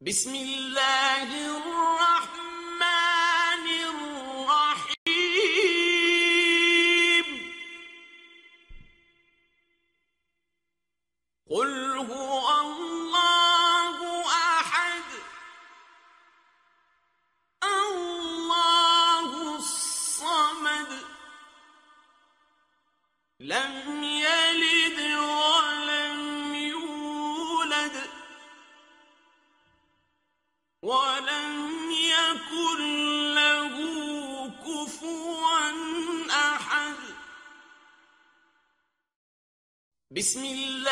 بسم بسم الله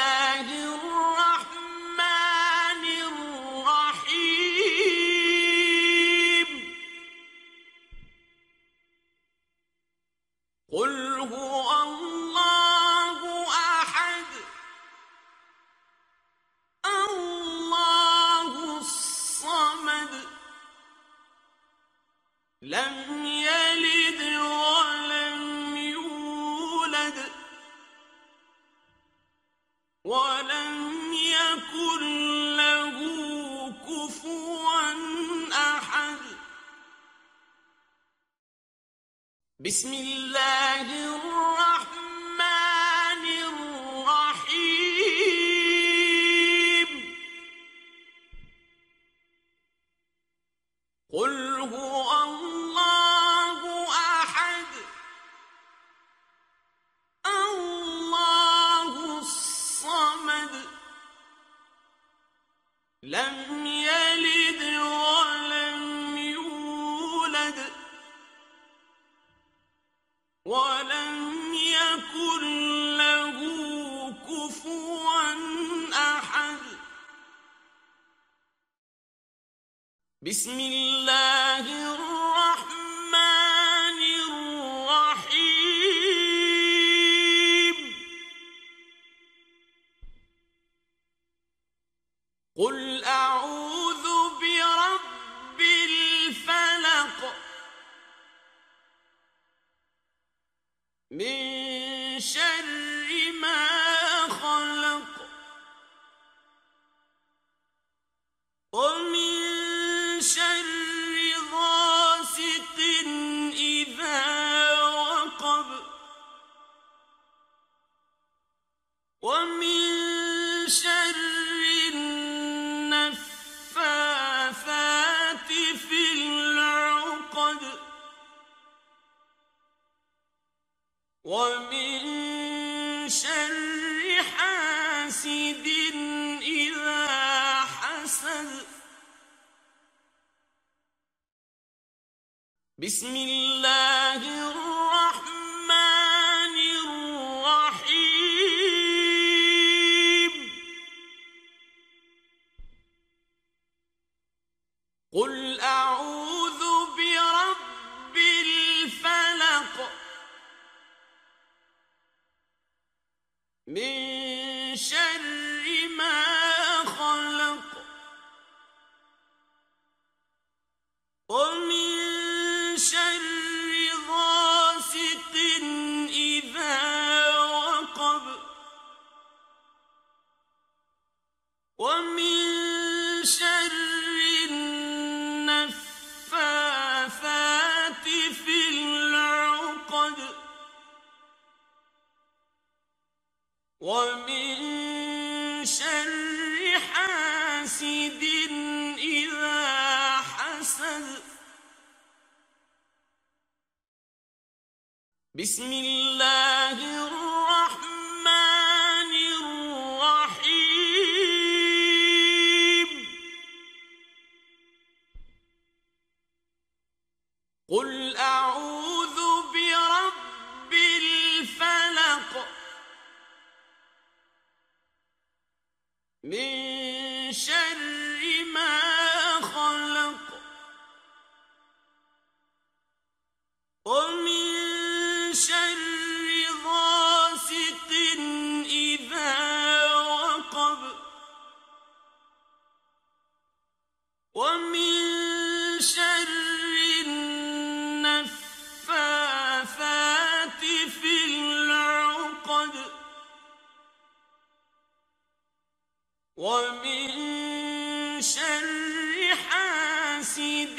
ومن شر حاسد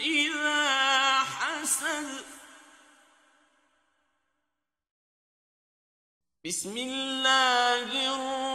إذا حسد. بسم الله الرحمن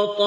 صراط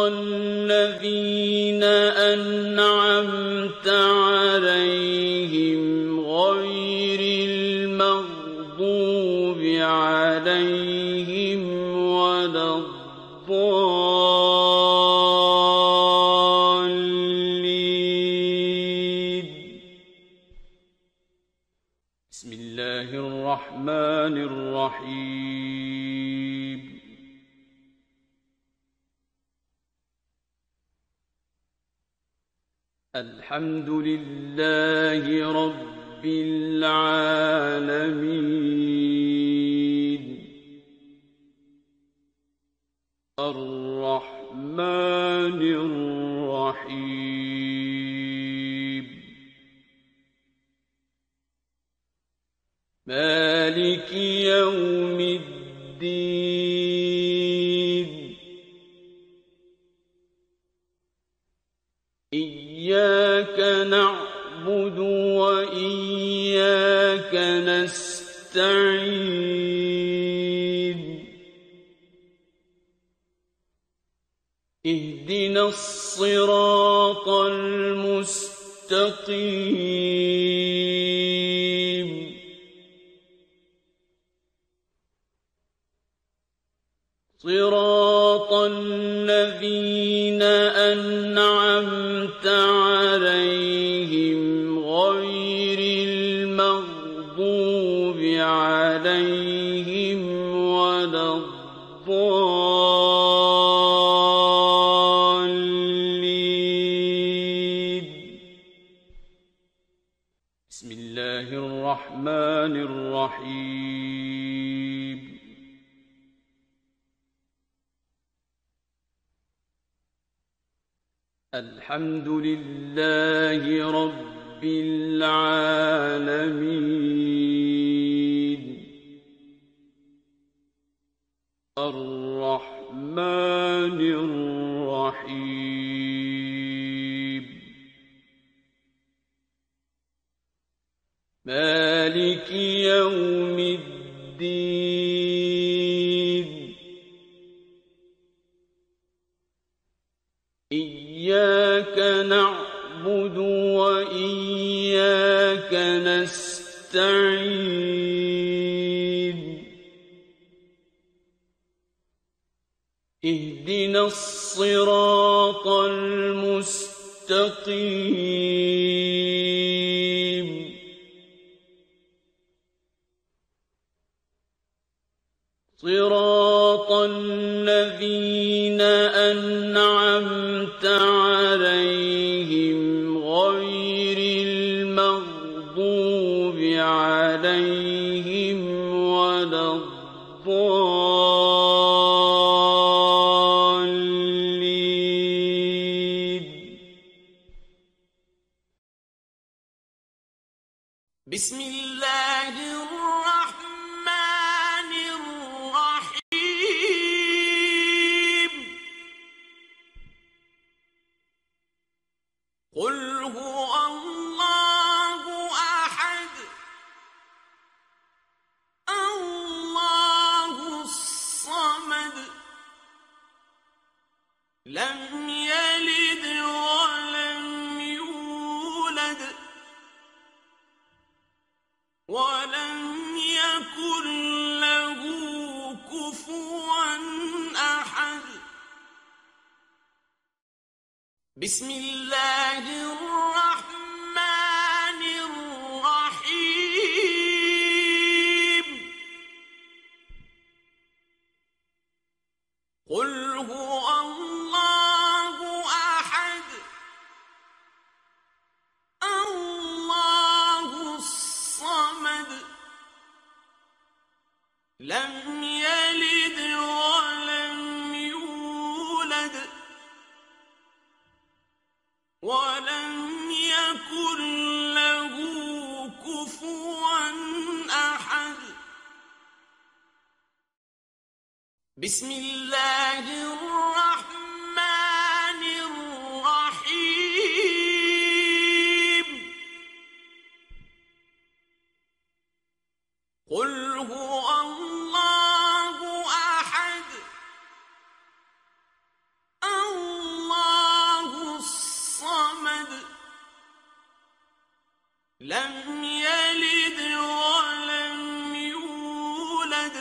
لم يلد ولم يولد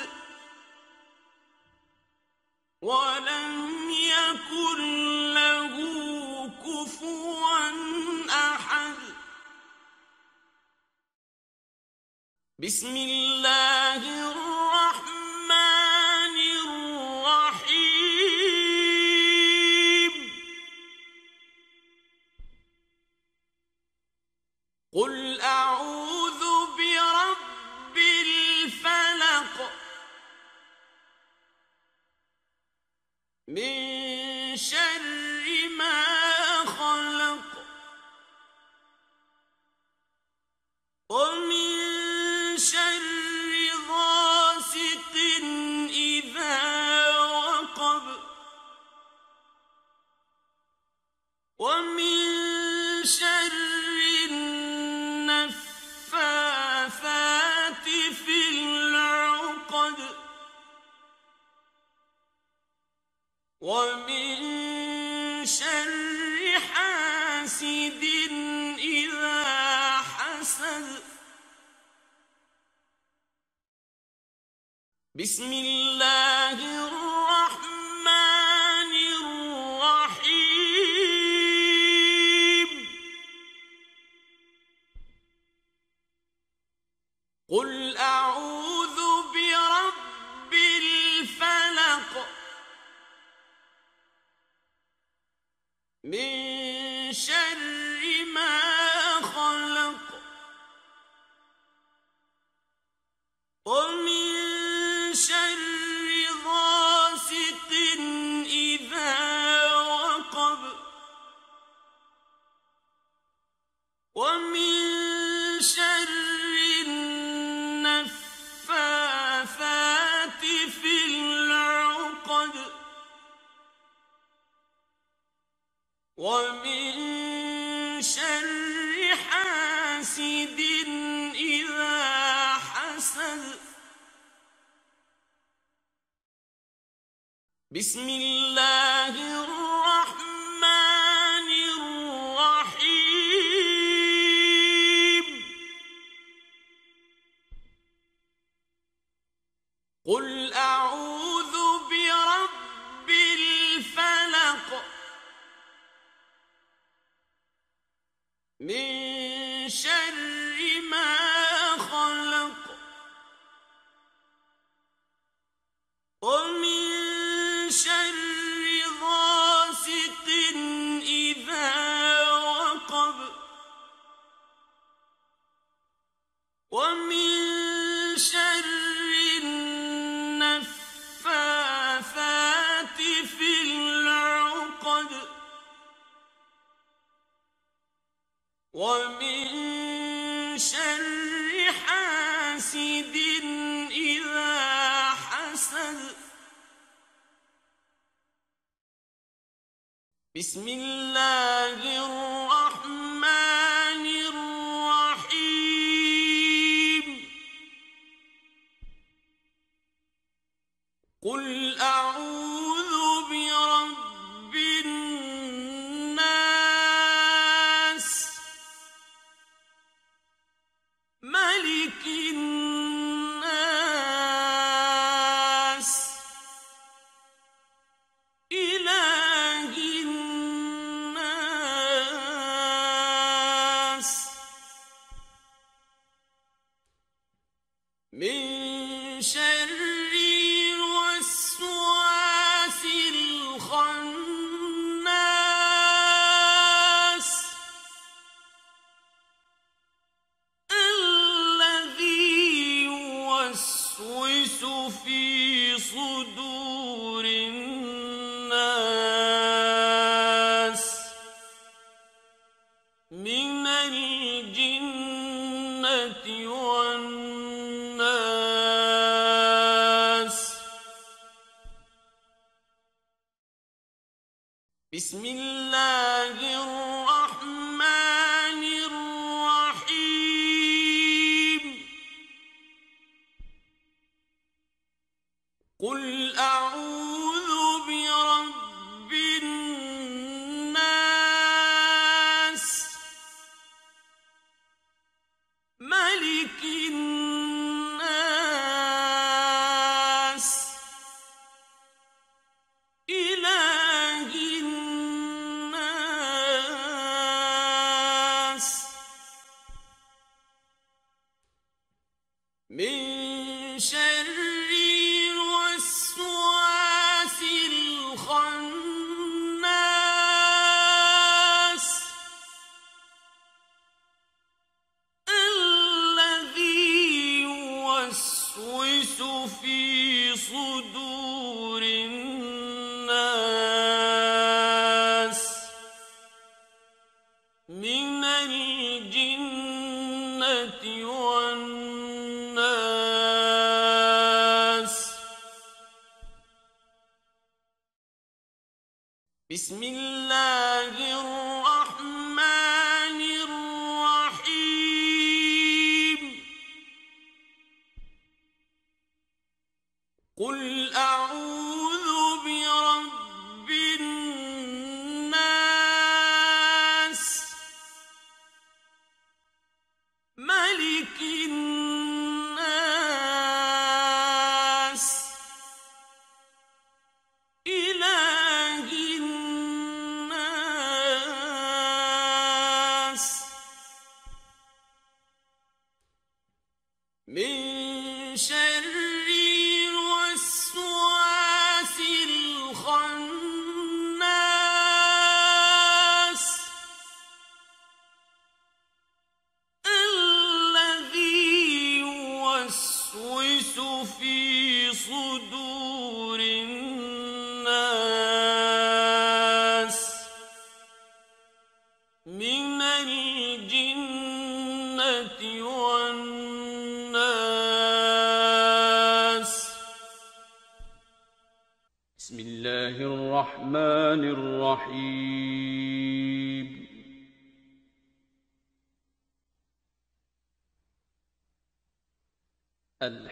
ولم يكن له كفوا أحد. بسم الله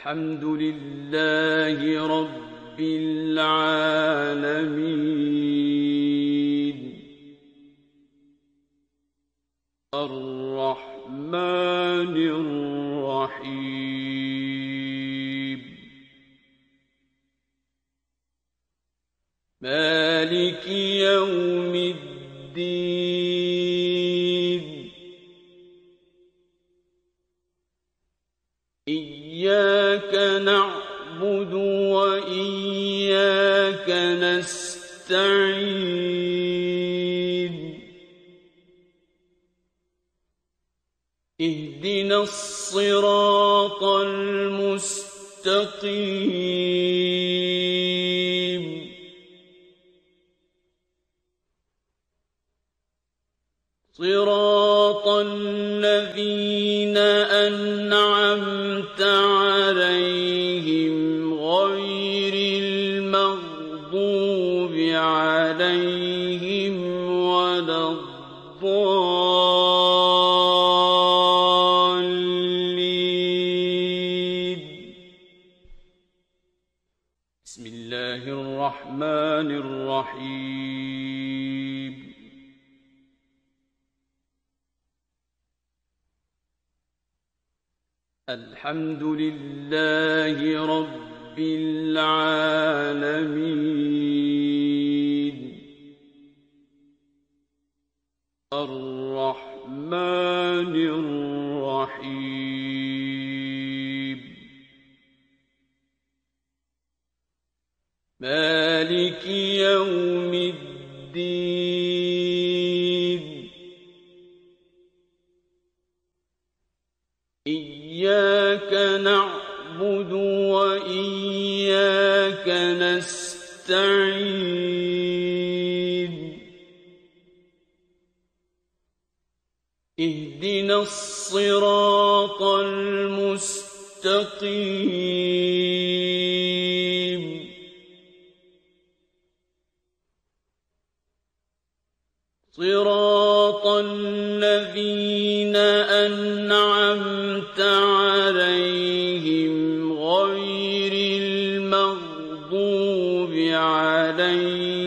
الحمد لله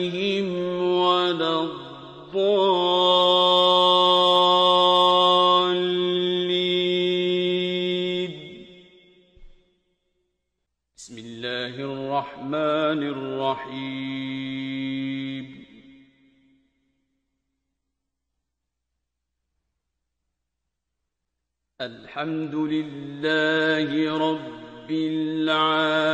عليهم ولا الضالين. بسم الله الرحمن الرحيم. الحمد لله رب العالمين.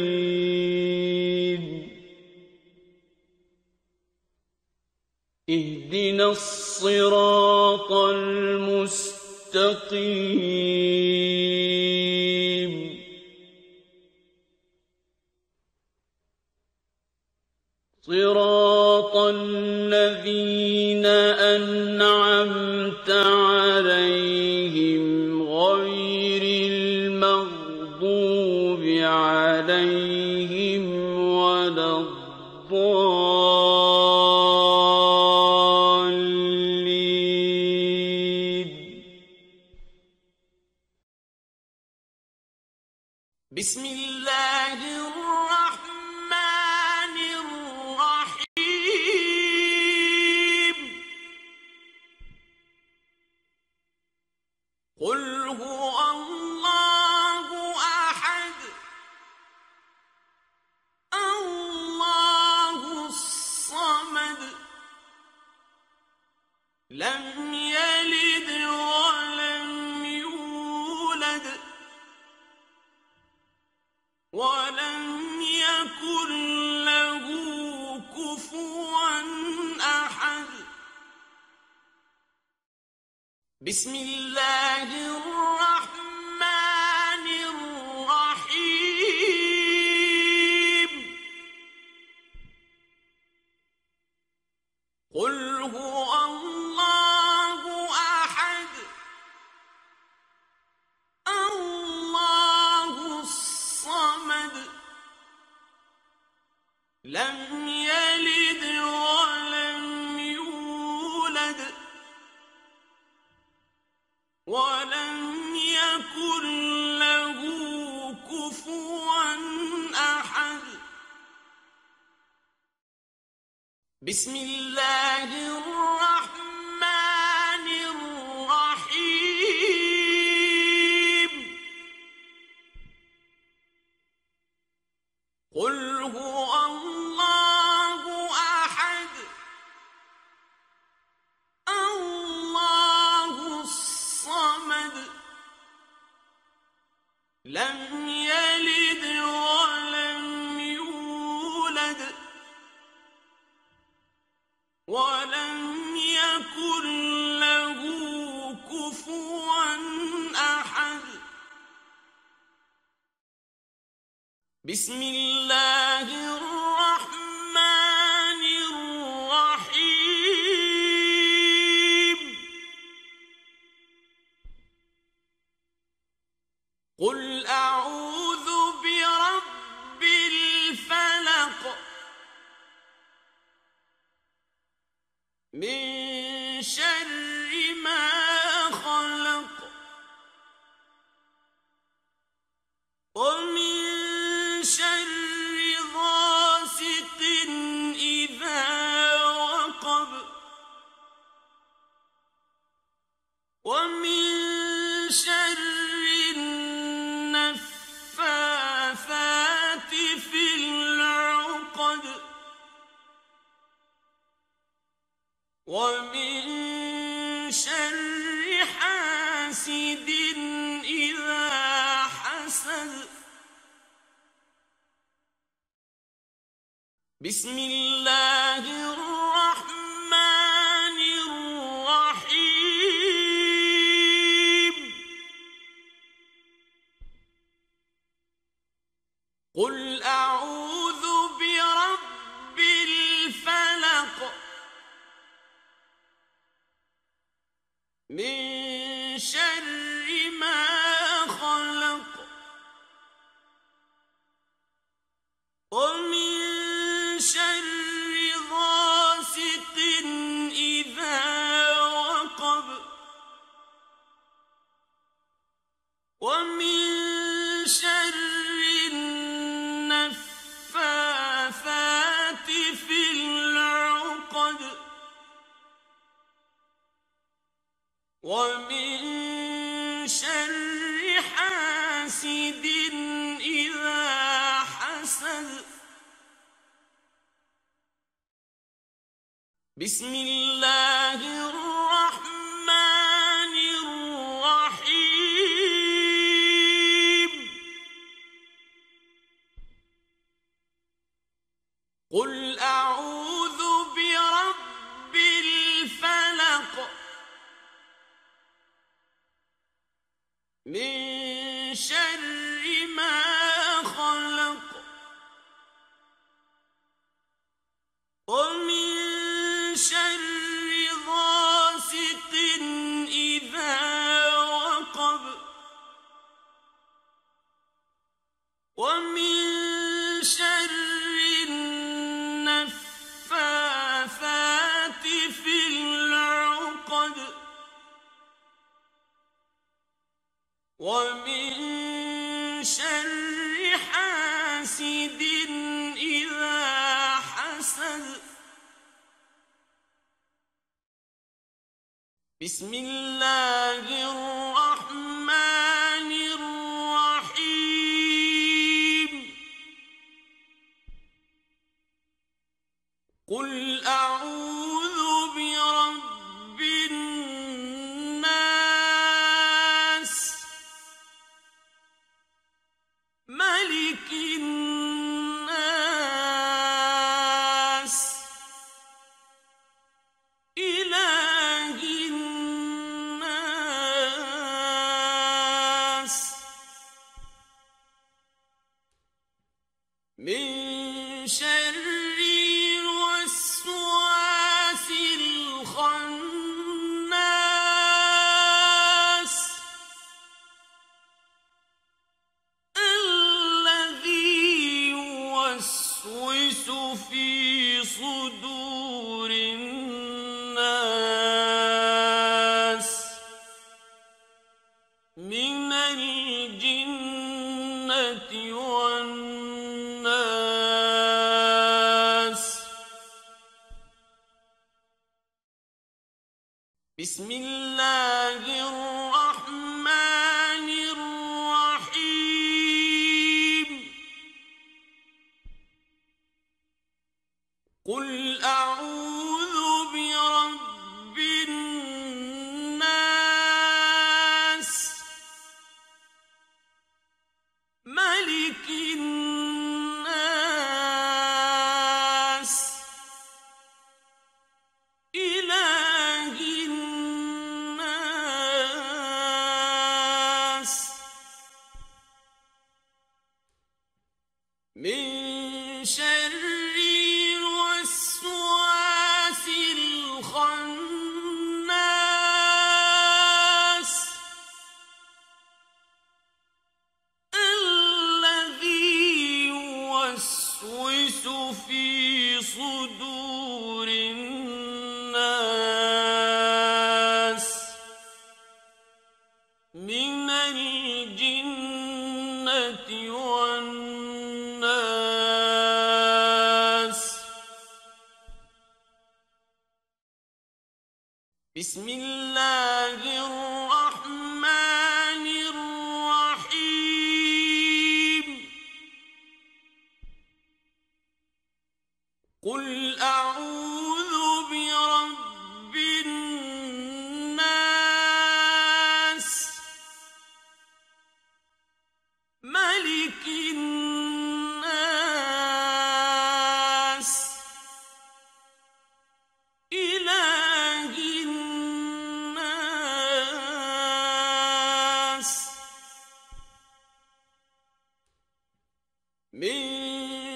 اهدنا الصراط المستقيم. صراط الذين أنعمت عليهم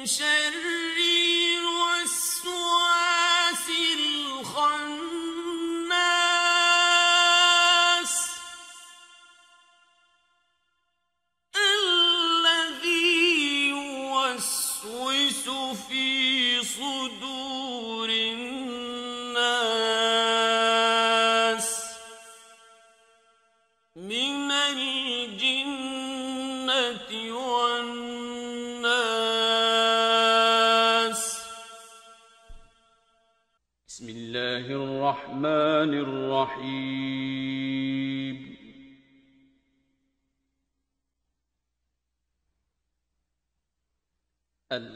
شر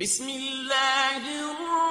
بسم الله الرحمن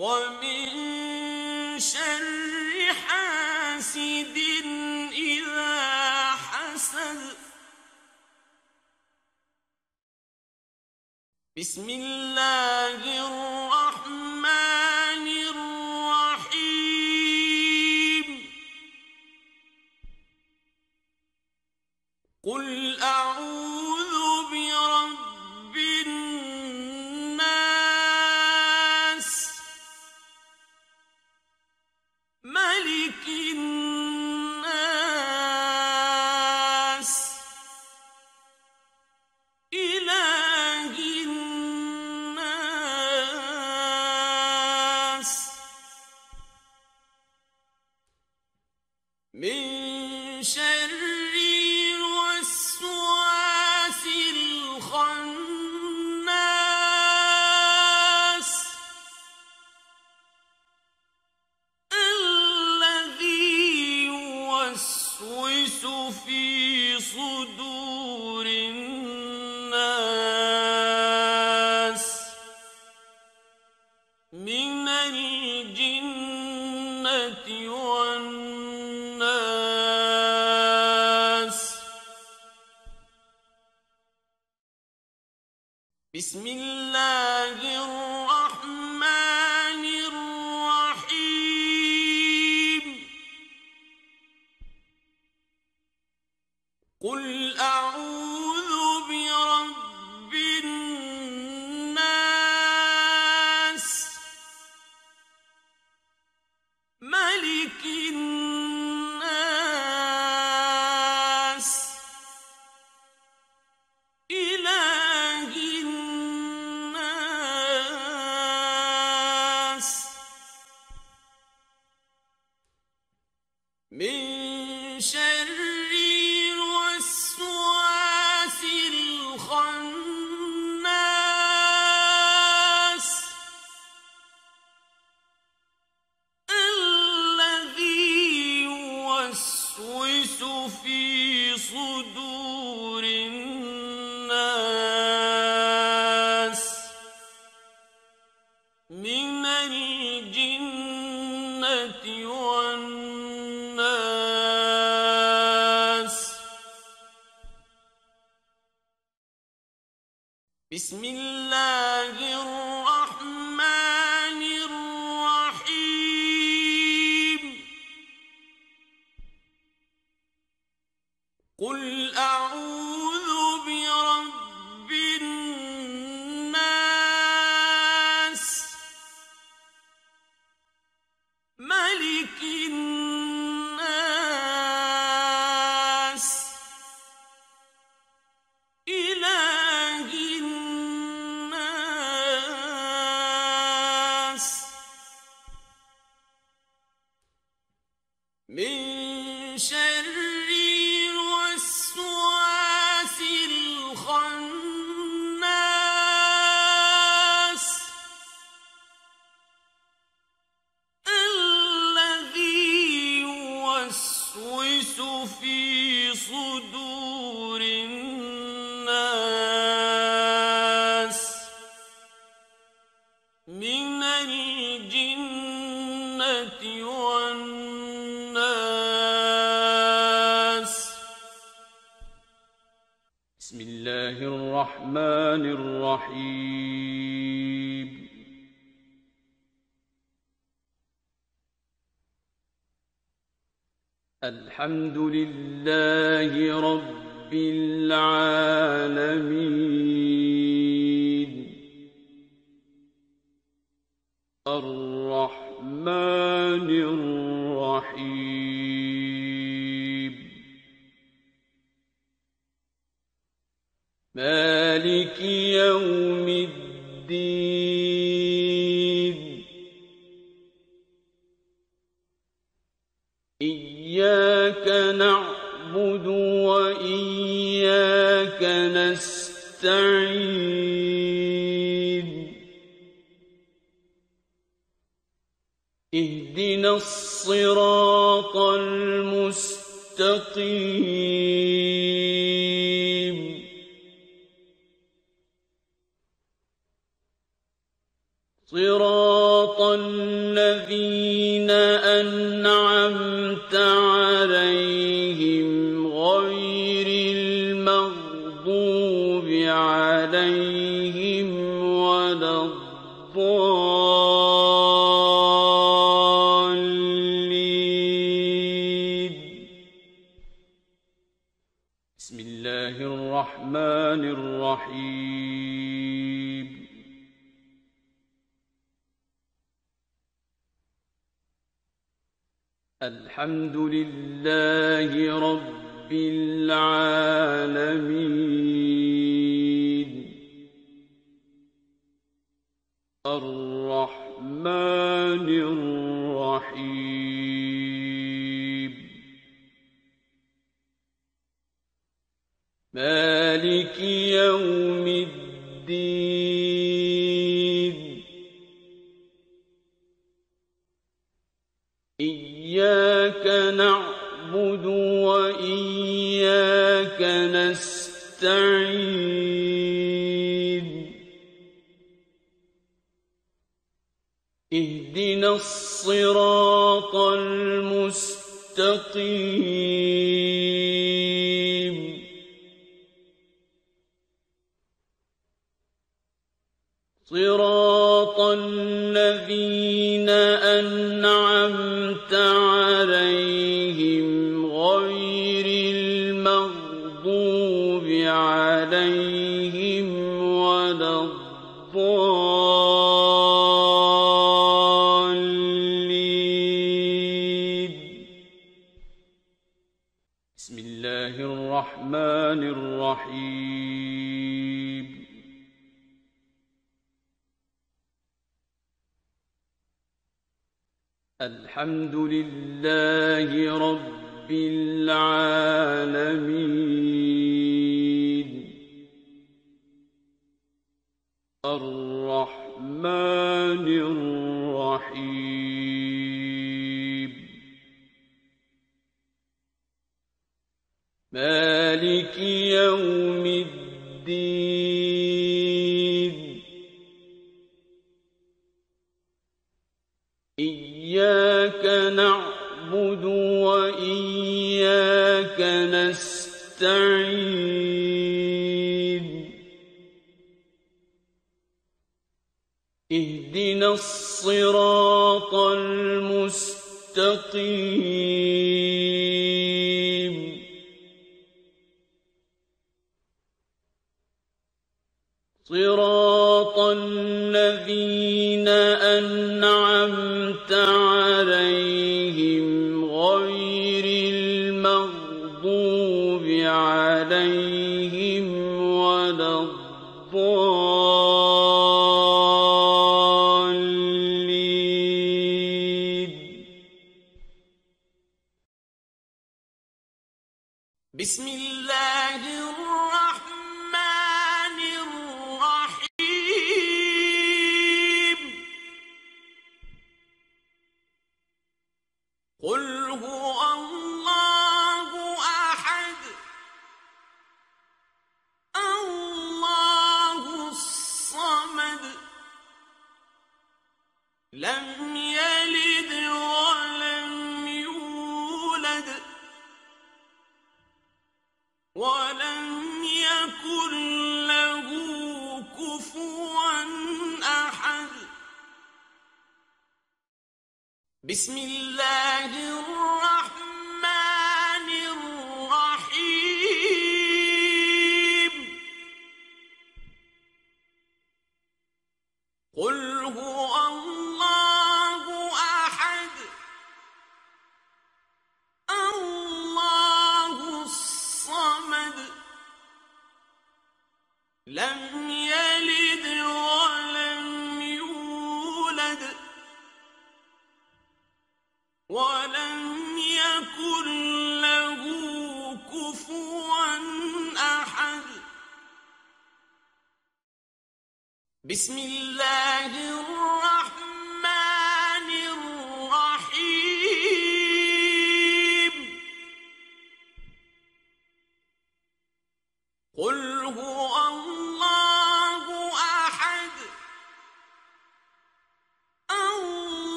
ومن شر حاسد إذا حسد. بسم الله الرحمن الحمد صراط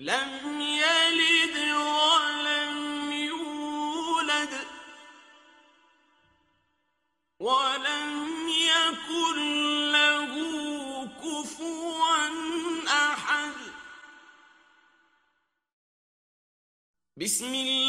لم يلد ولم يولد ولم يكن له كفوا أحد. بسم الله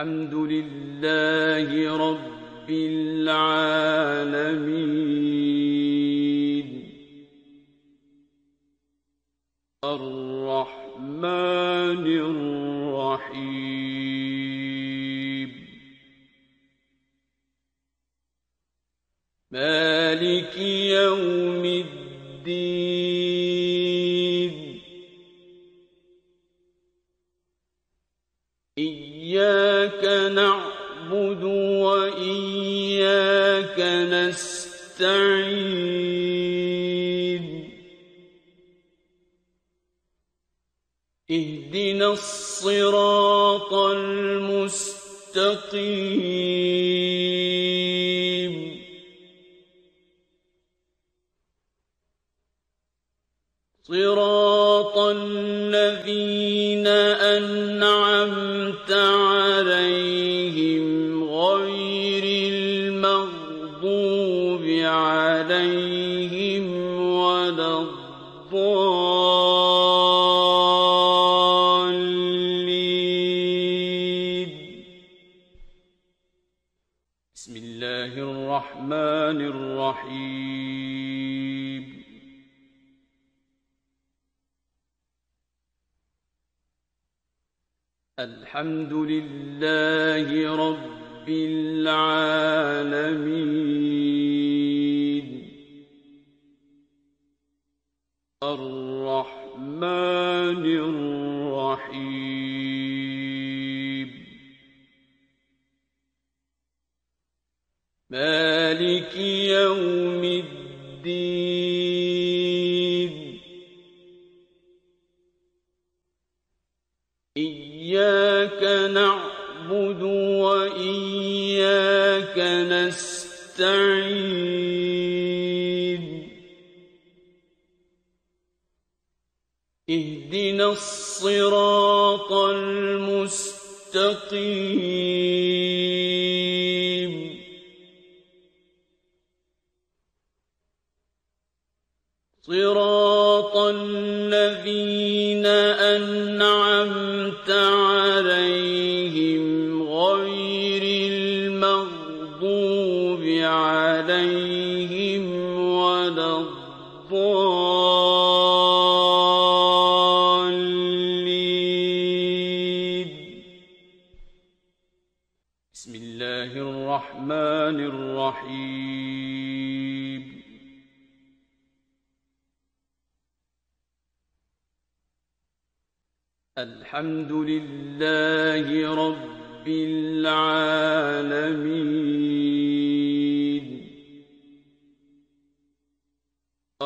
الحمد عليهم ولا الضالين. بسم الله الرحمن الرحيم. الحمد لله رب العالمين.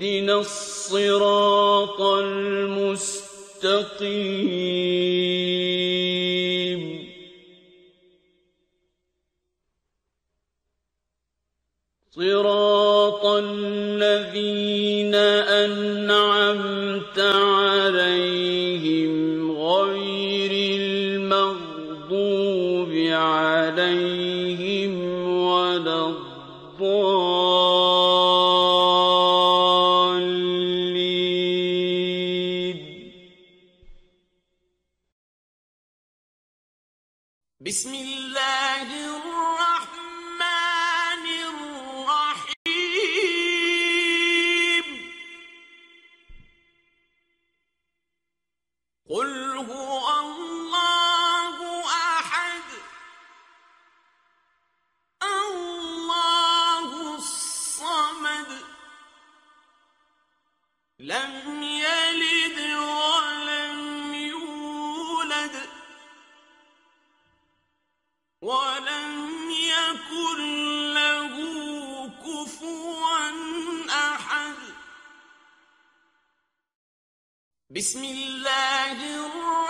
اهدنا الصراط المستقيم. صراط الذين بسم الله الرحمن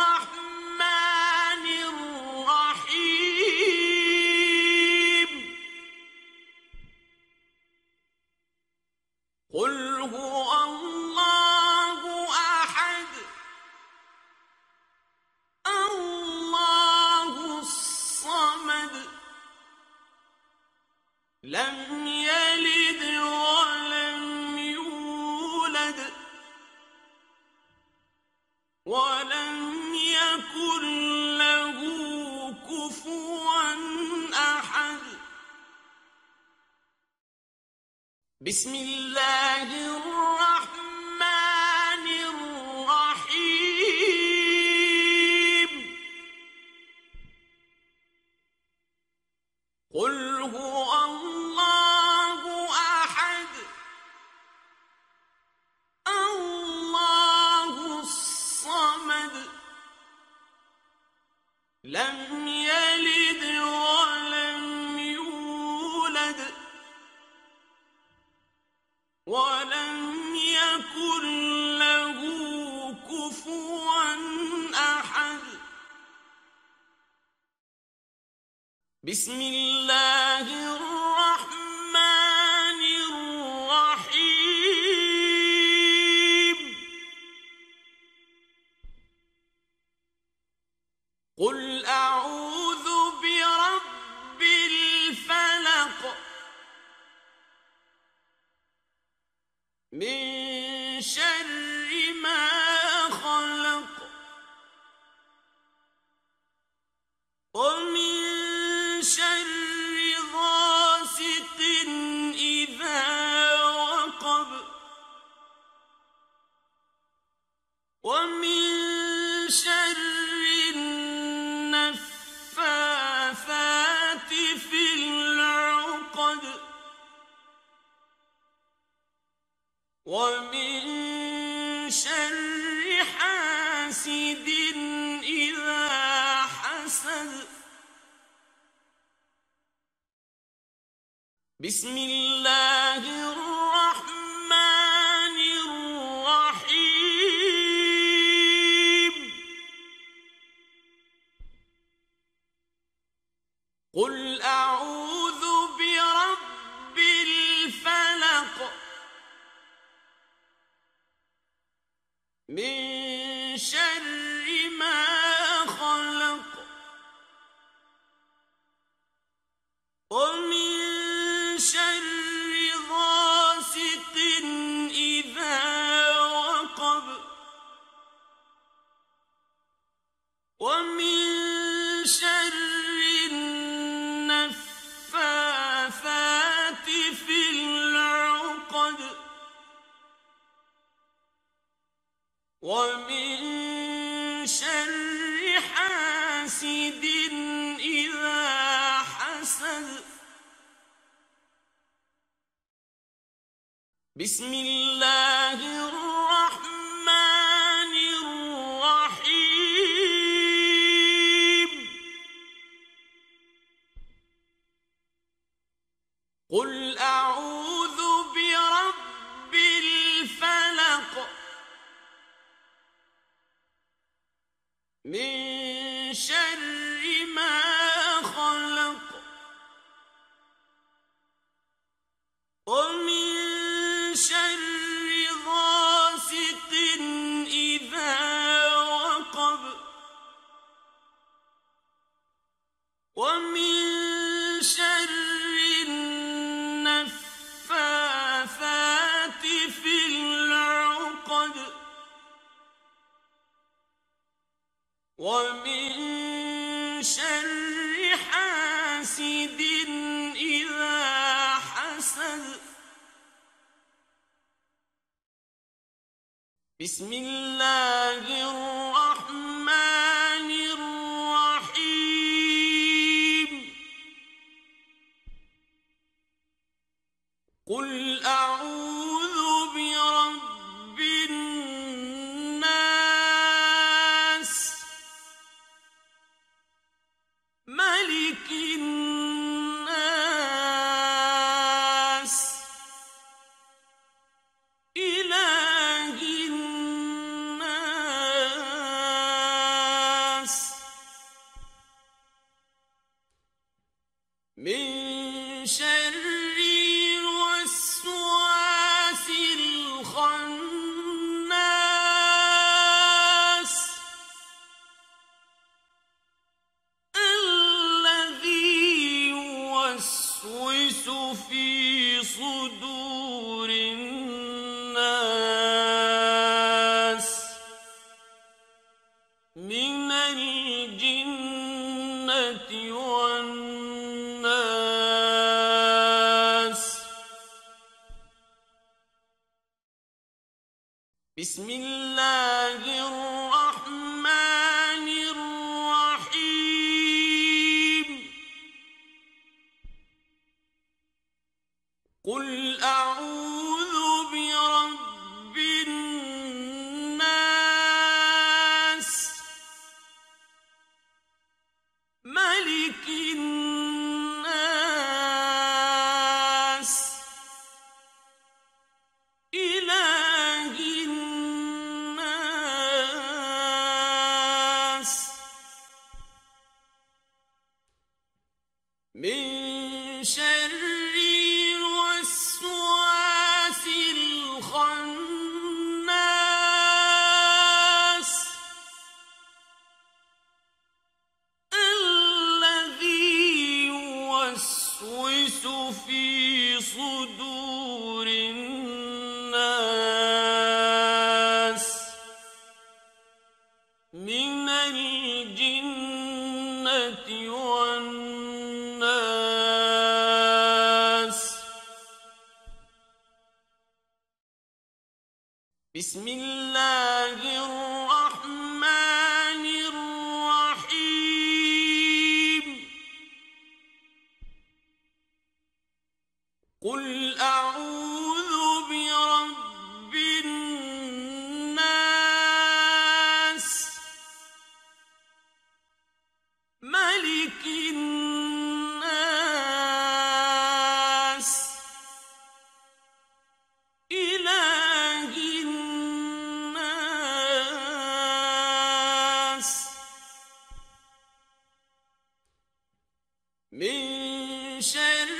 شر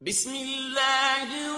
بسم الله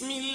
بسم الله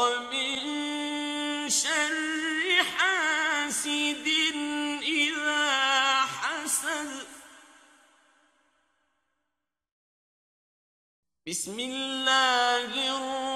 ومن شر حاسد إذا حسد. بسم الله الرحمن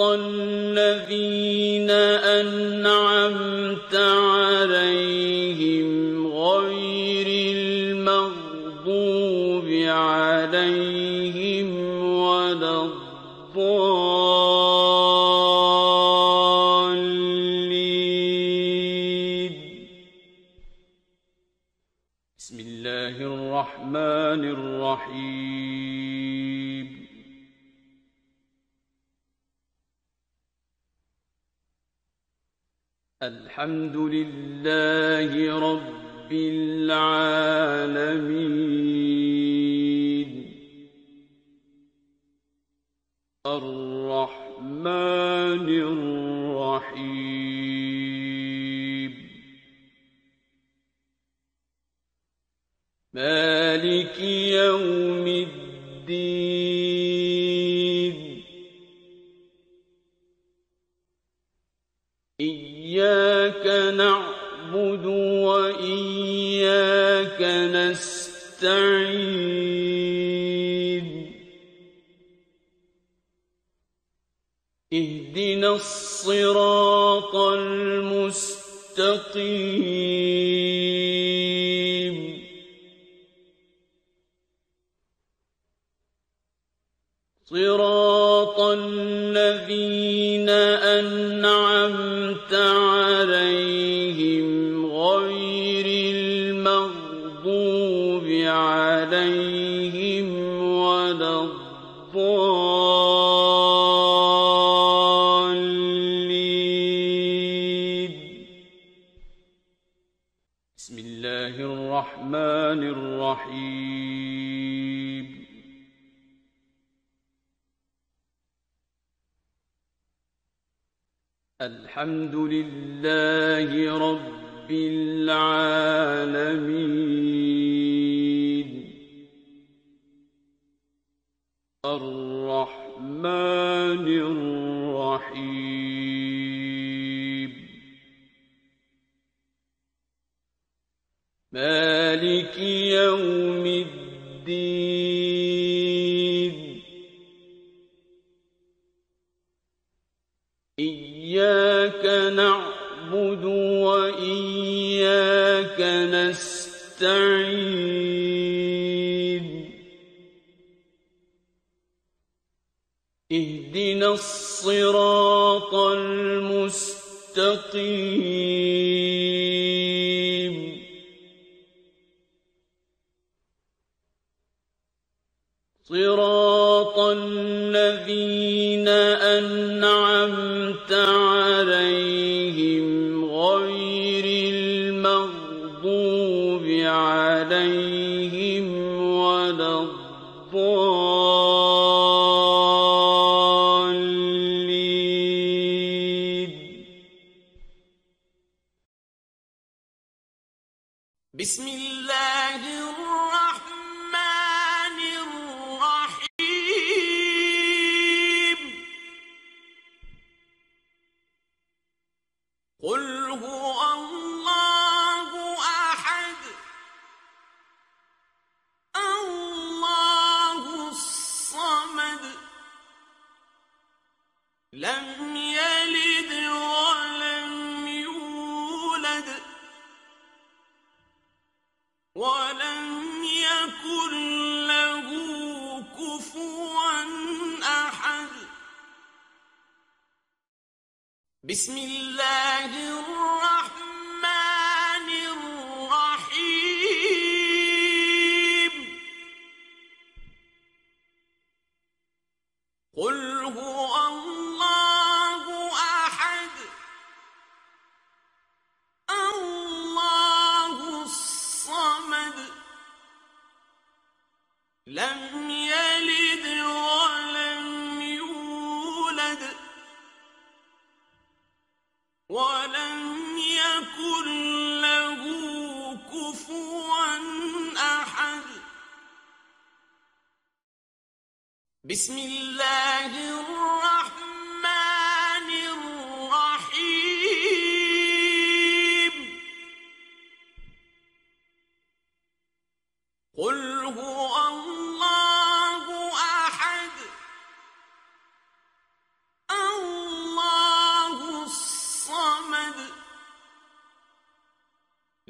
صراط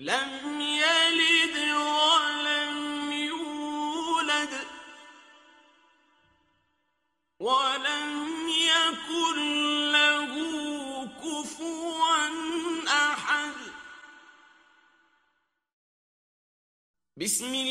لم يلد ولم يولد ولم يكن له كفوا أحد. بسم الله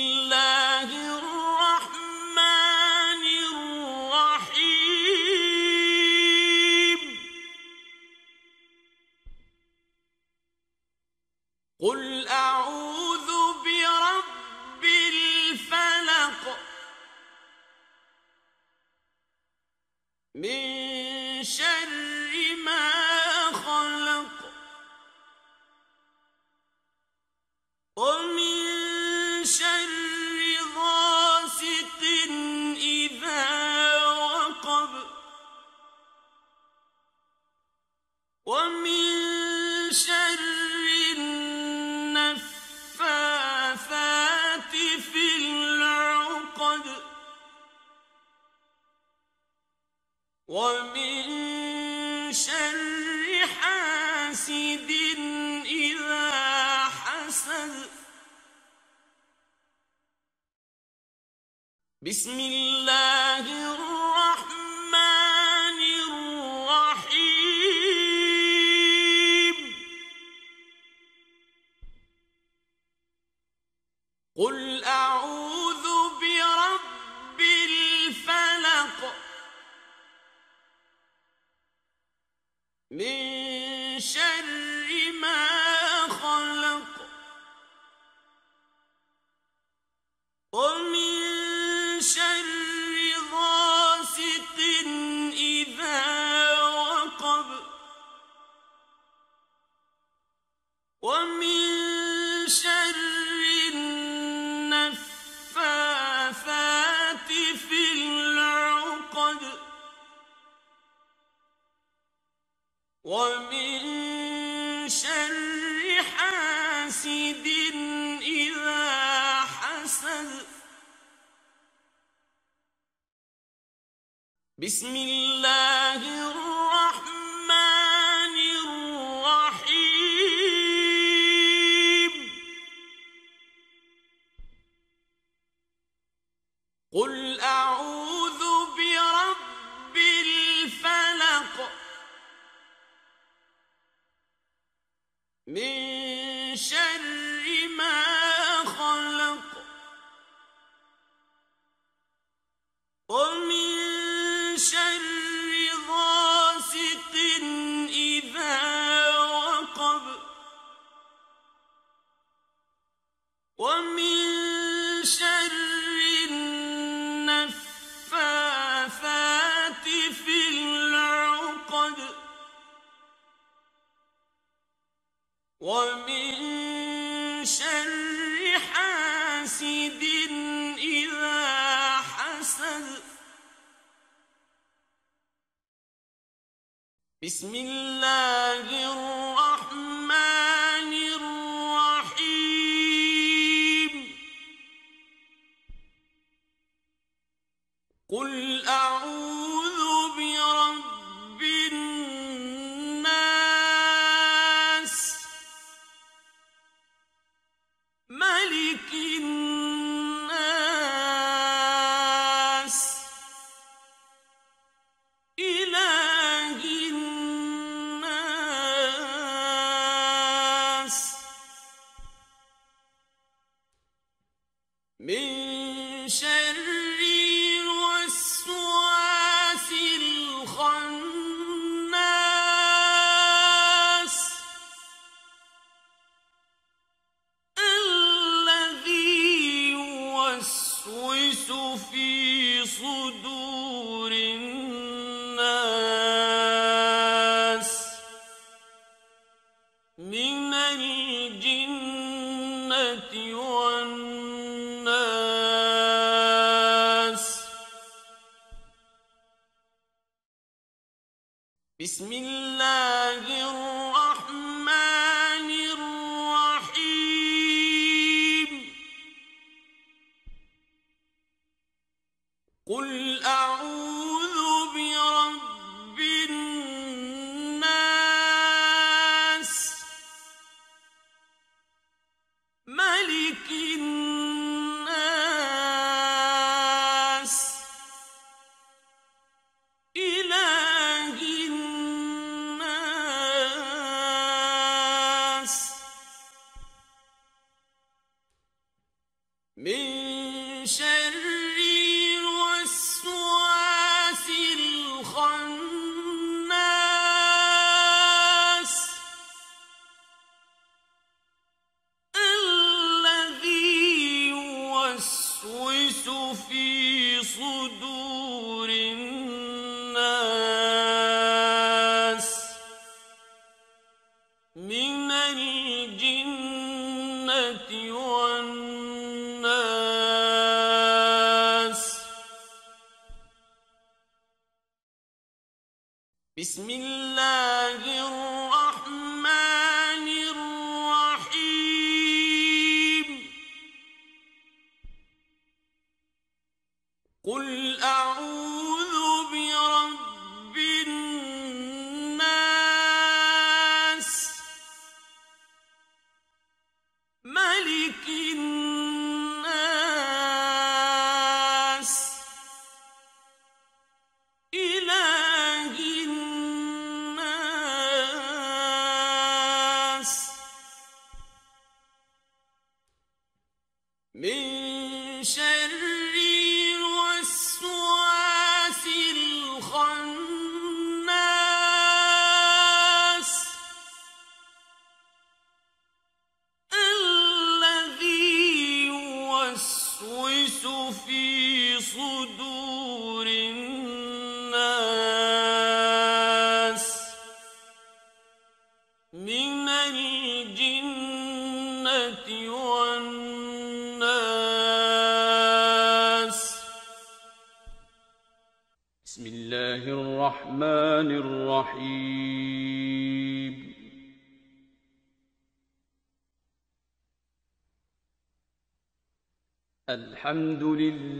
الحمد لله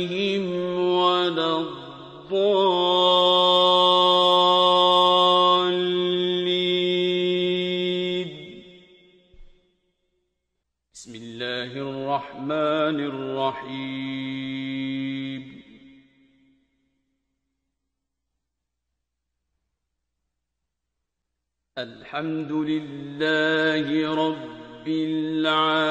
عليهم ولا الضالين. بسم الله الرحمن الرحيم. الحمد لله رب العالمين.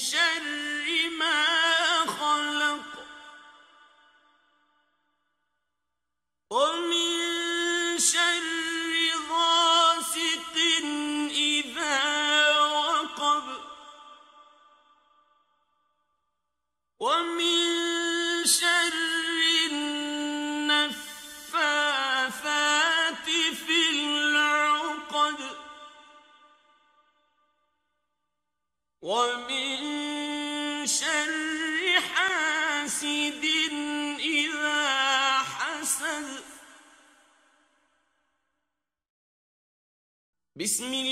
شر ما بسم الله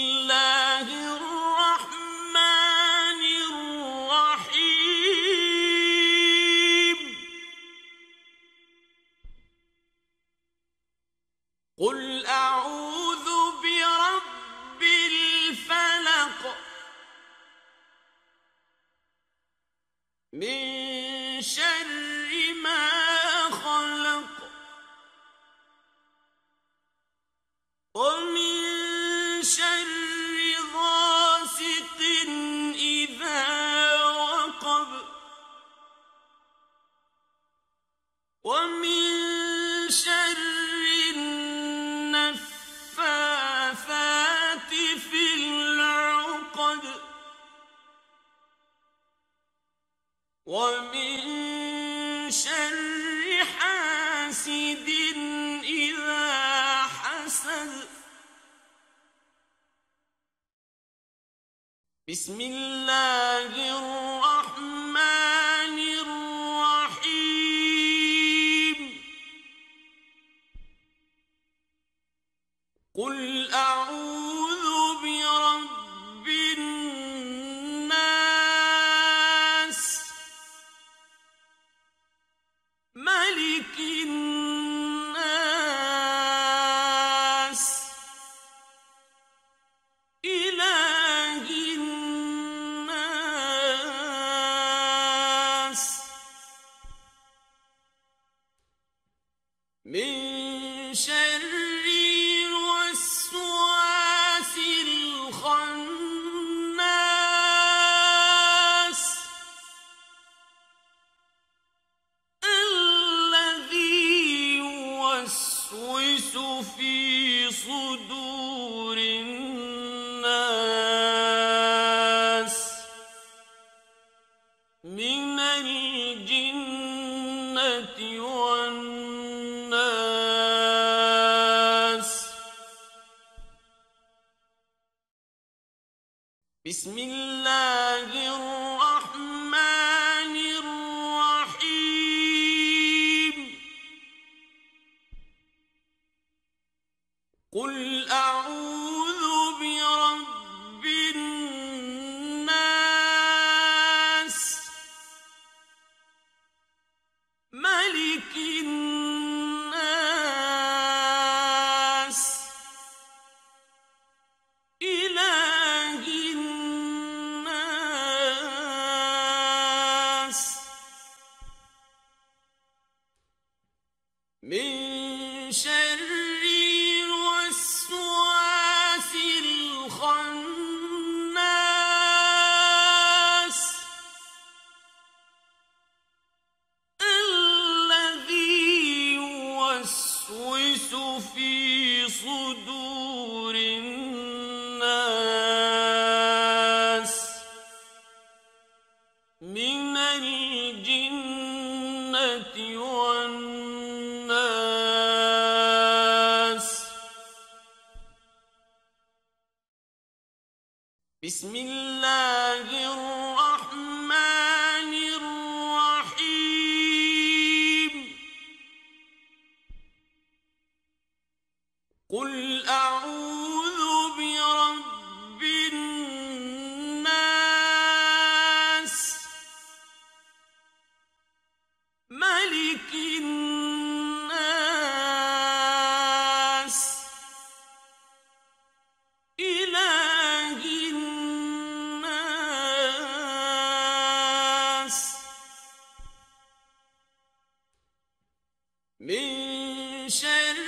شر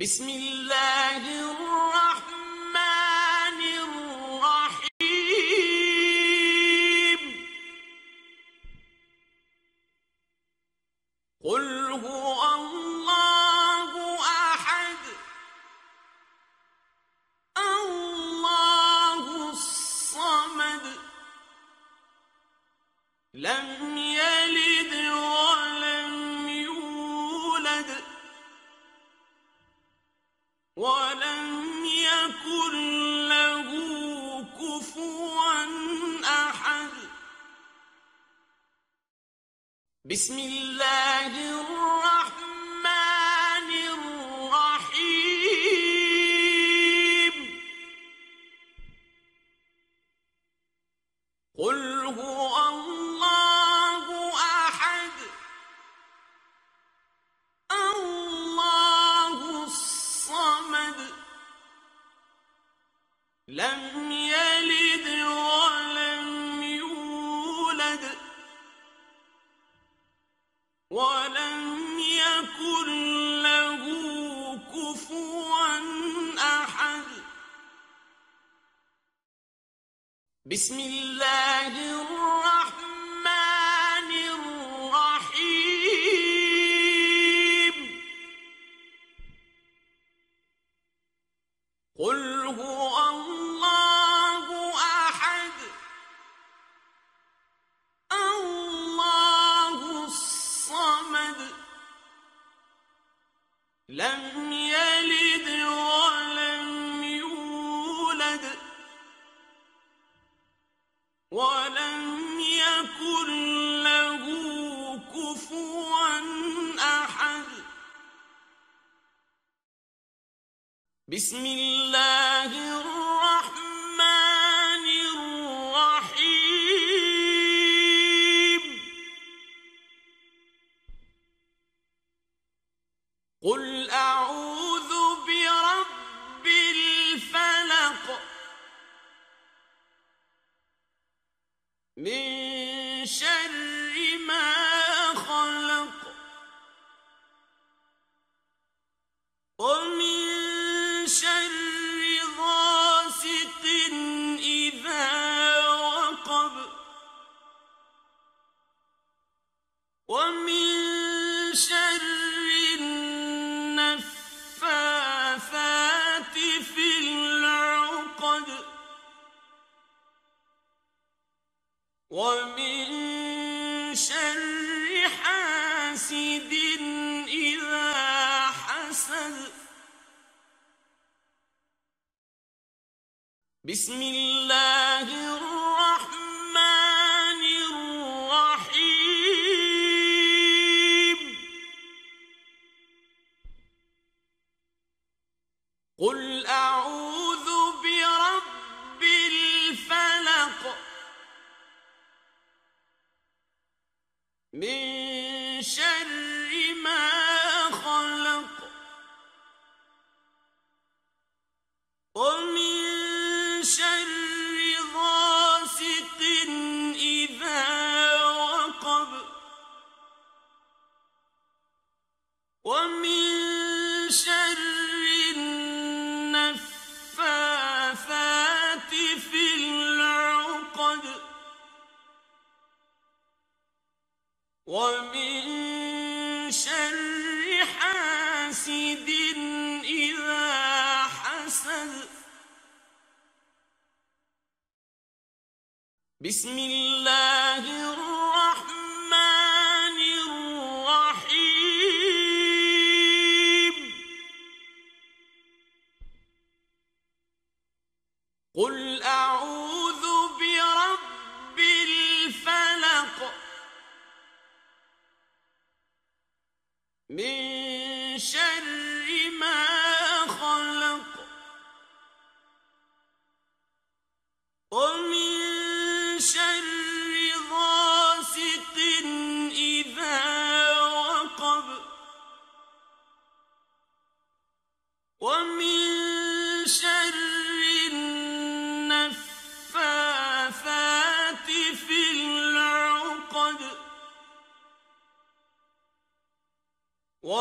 بسم الله الرحمن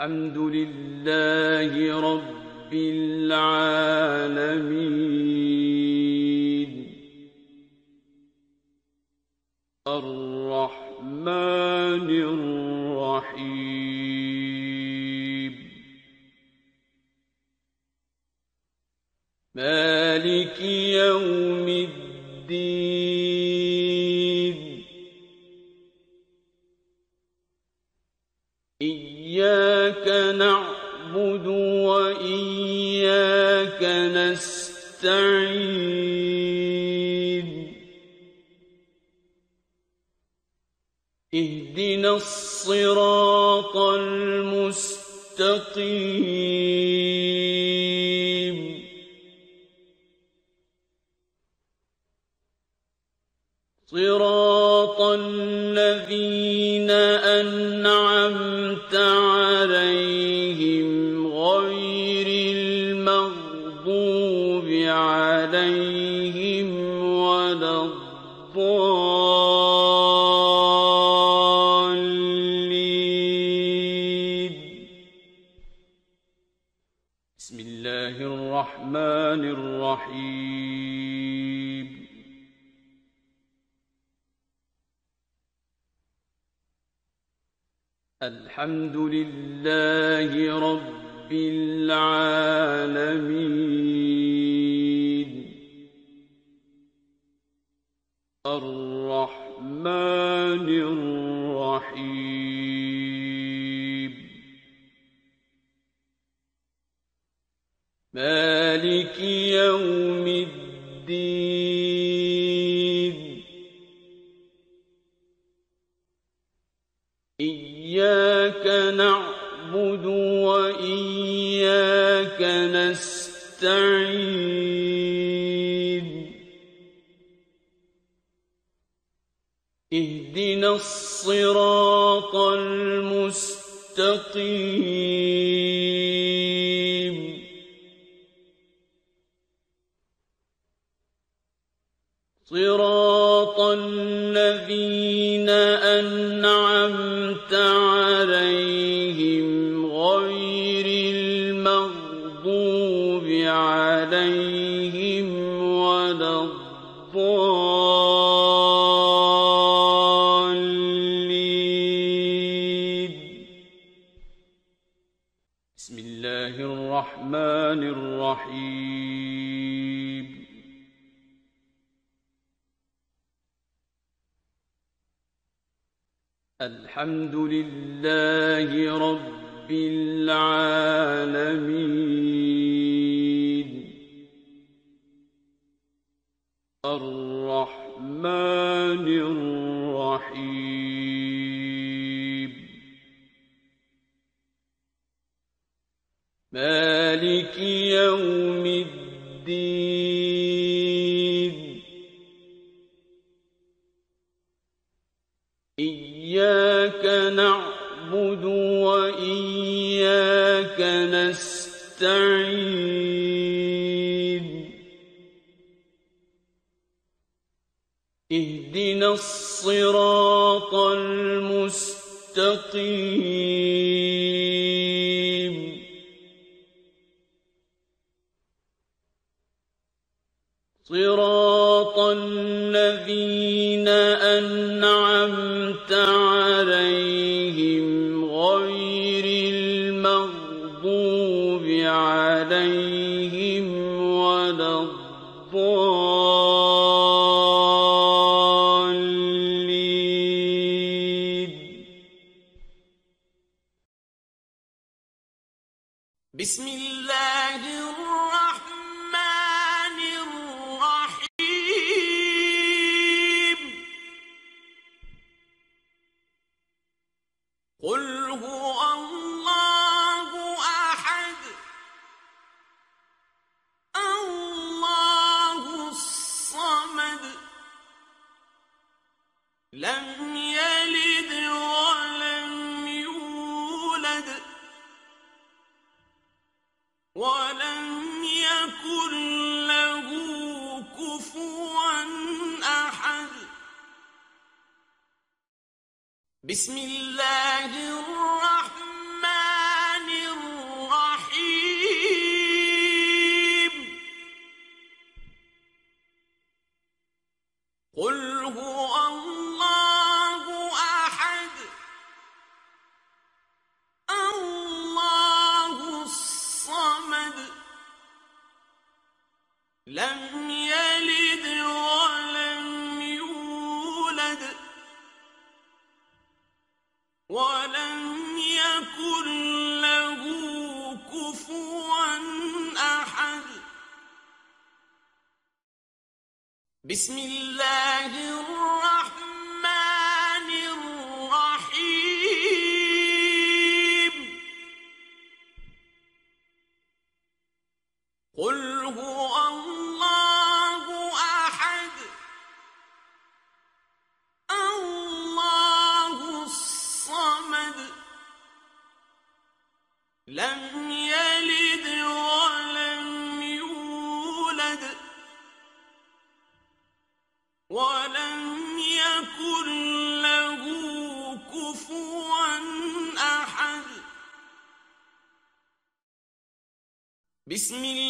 الحمد الذين الحمد بسم الله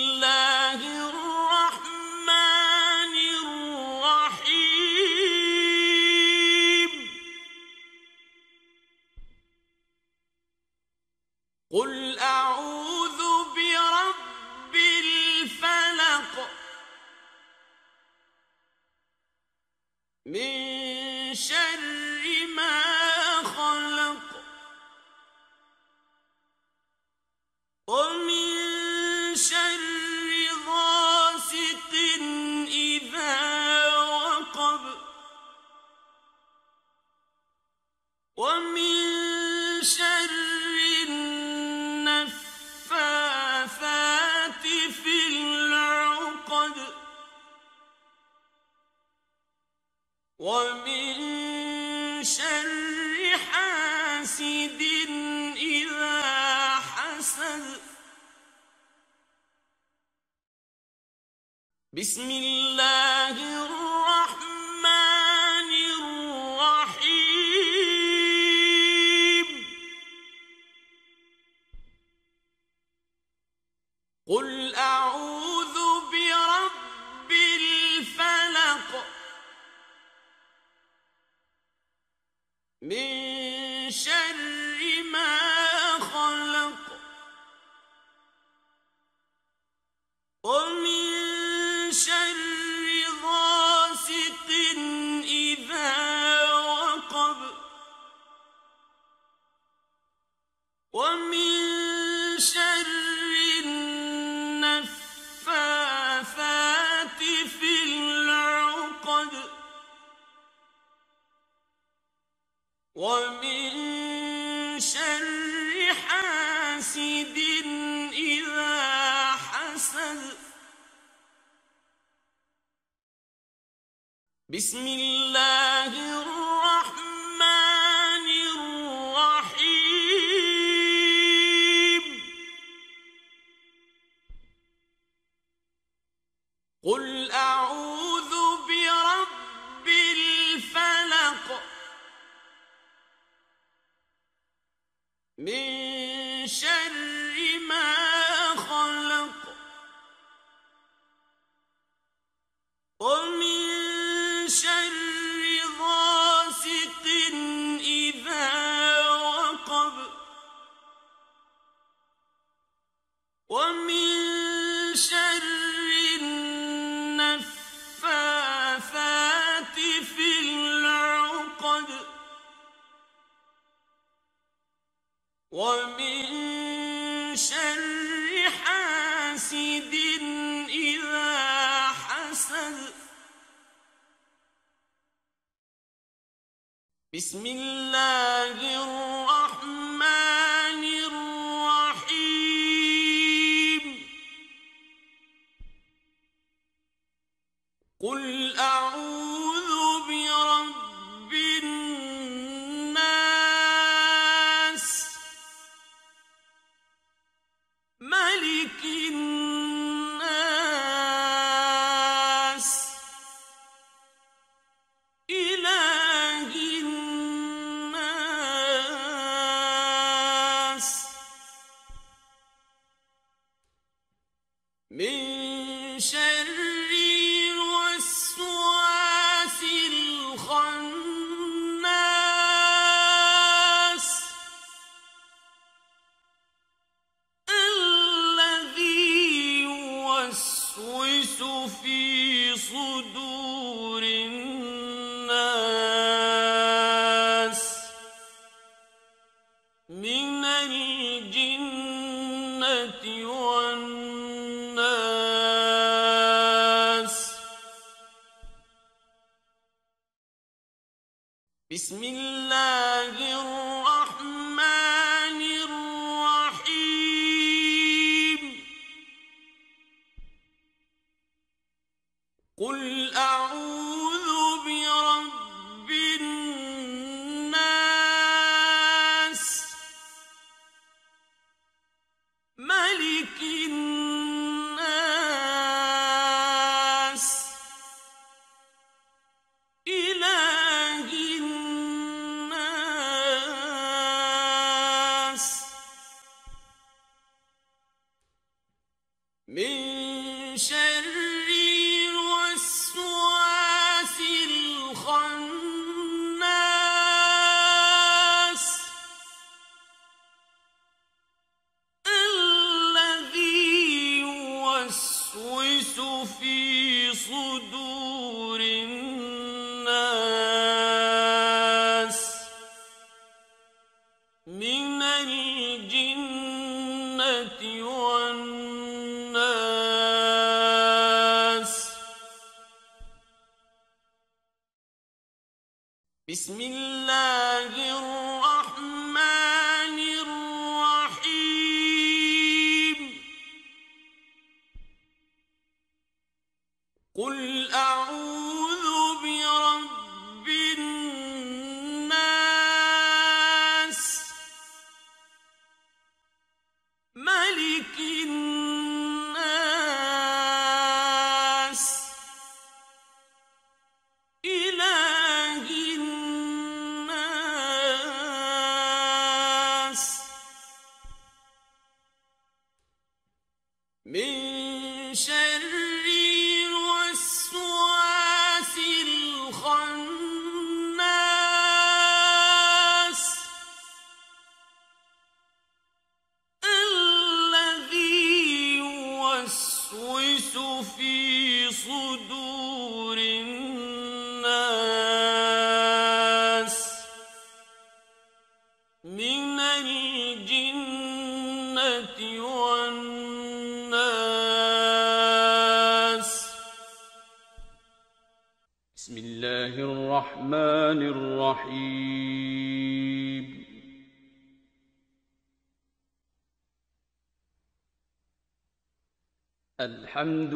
الحمد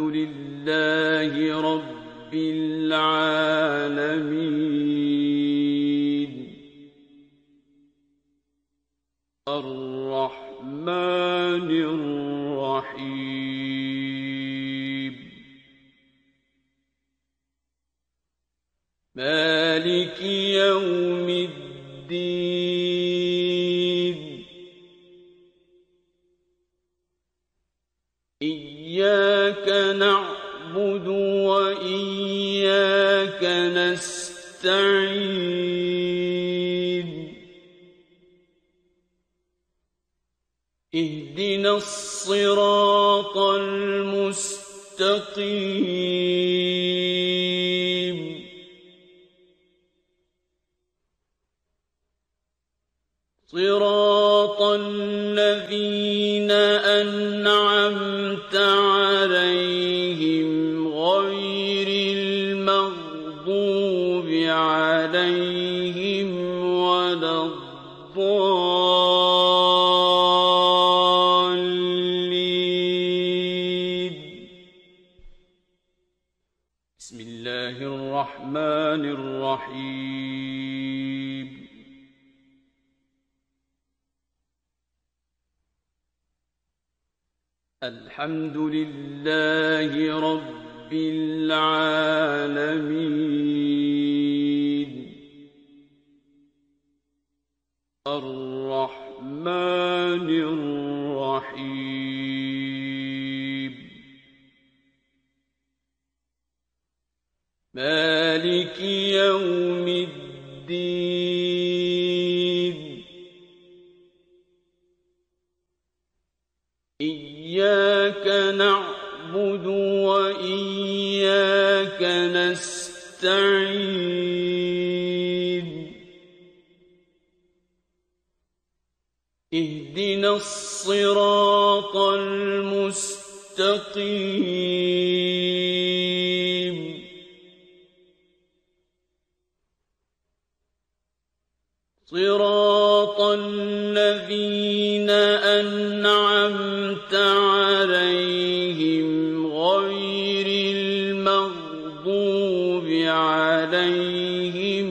عليهم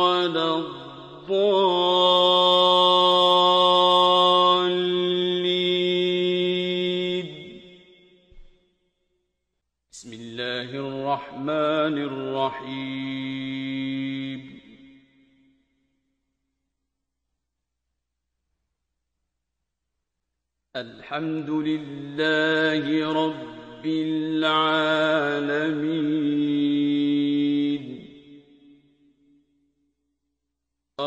ولا الضالين. بسم الله الرحمن الرحيم. الحمد لله رب العالمين.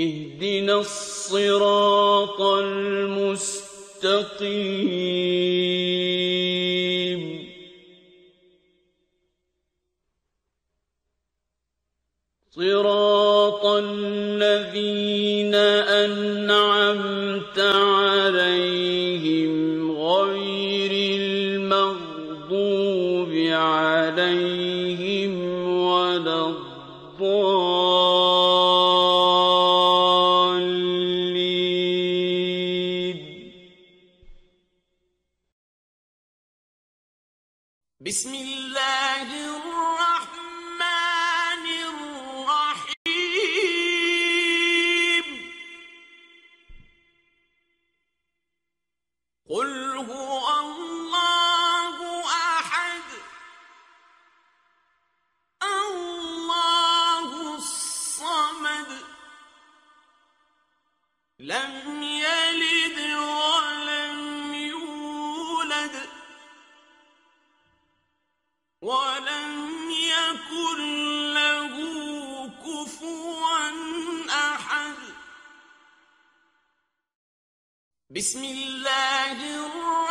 اهدنا الصراط المستقيم. صراط الذين بسم الله الرحمن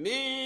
Me.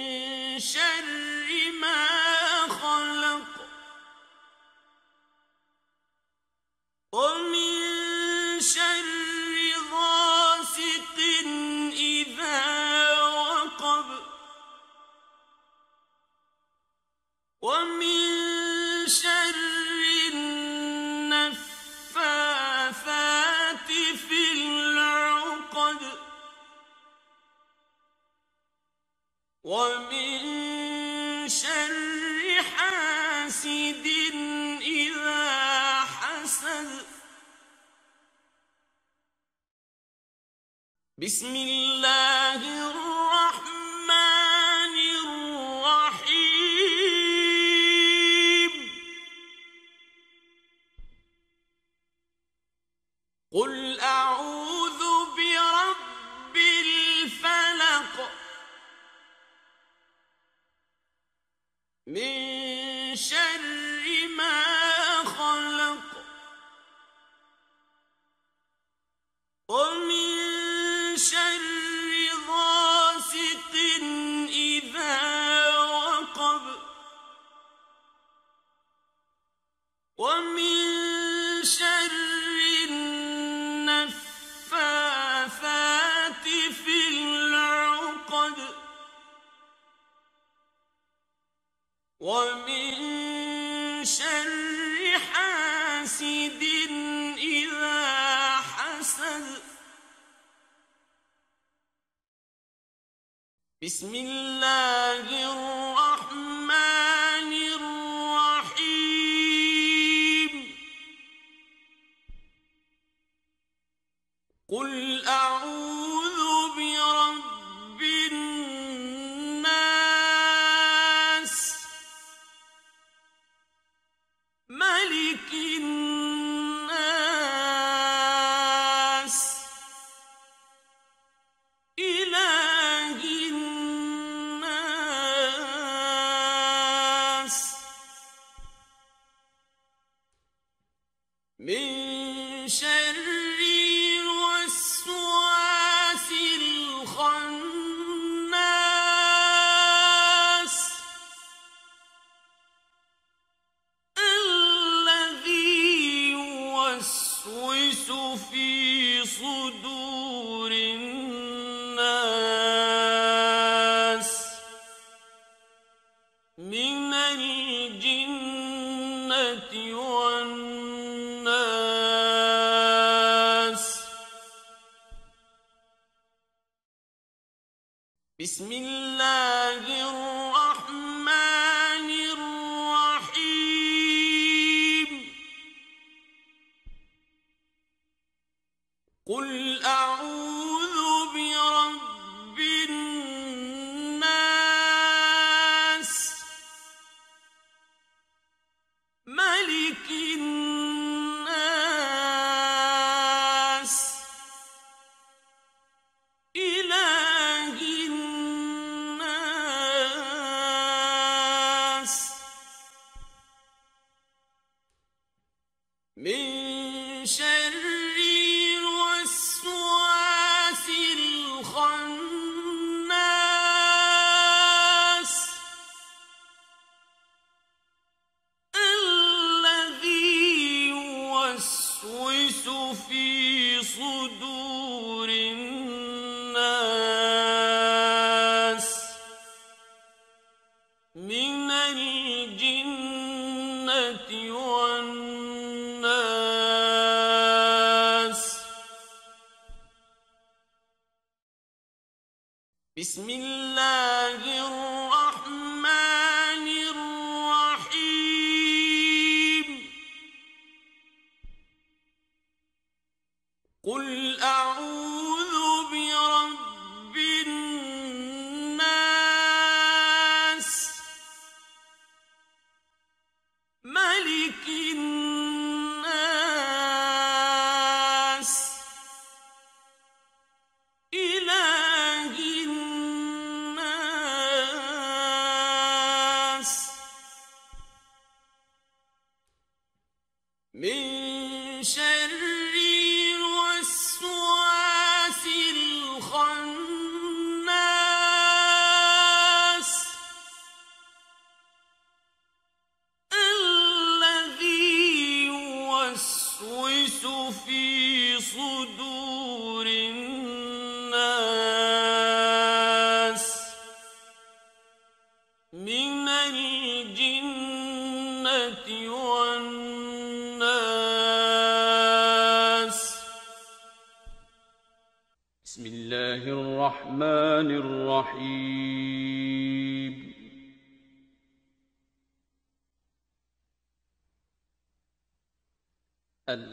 شر